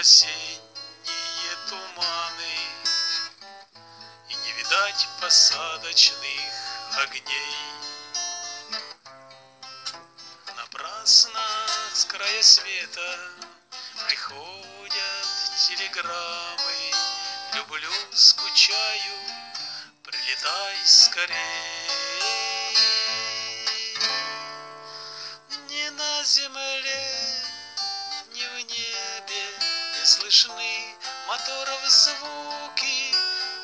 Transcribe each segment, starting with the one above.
осенние туманы. И не видать посадочных огней. Напрасно с края света Приходят телеграммы. Люблю, скучаю, прилетай скорей. Не на земле, слышны моторов звуки.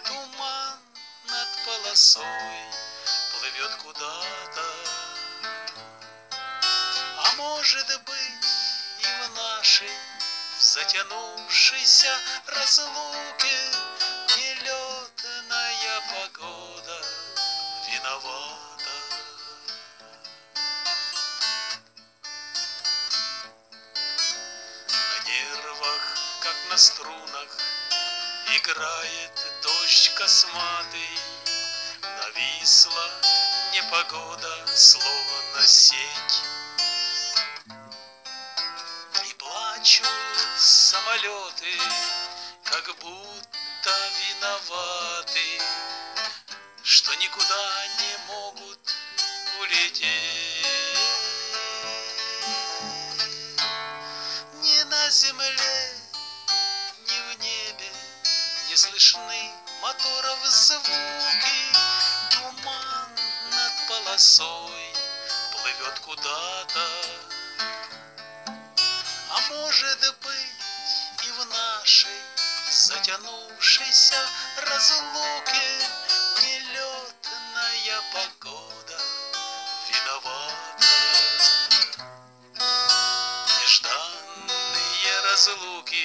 Туман над полосой плывет куда-то. А может быть и в нашей затянувшейся разлуке Играет дождь косматый, Нависла непогода, словно сеть. И плачут самолеты, как будто виноваты, Что никуда не могут улететь. Ни на земле, Слышны моторов звуки, Туман над полосой плывет куда-то. А может быть и в нашей затянувшейся разлуке Нелетная погода виновата. Нежданные разлуки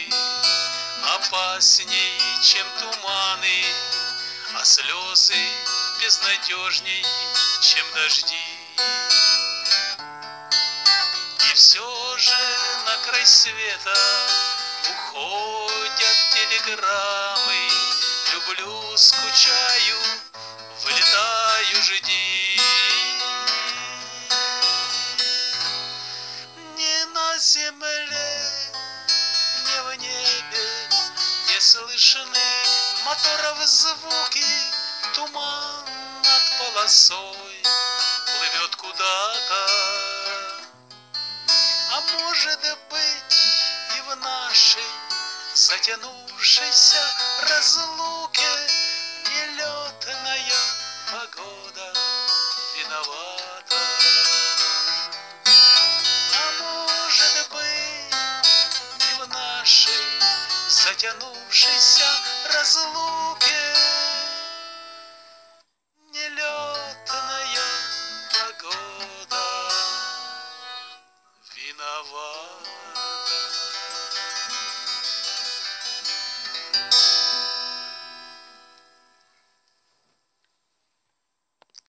опасней, чем туманы, А слезы безнадежней, чем дожди. И все же на край света Уходят телеграммы Люблю, скучаю, вылетаю жди слышны моторов звуки Туман над полосой плывет куда-то а может быть и в нашей затянувшейся разлуке Нелетная погода виновата. А может быть и в нашей затянувшейся разлуке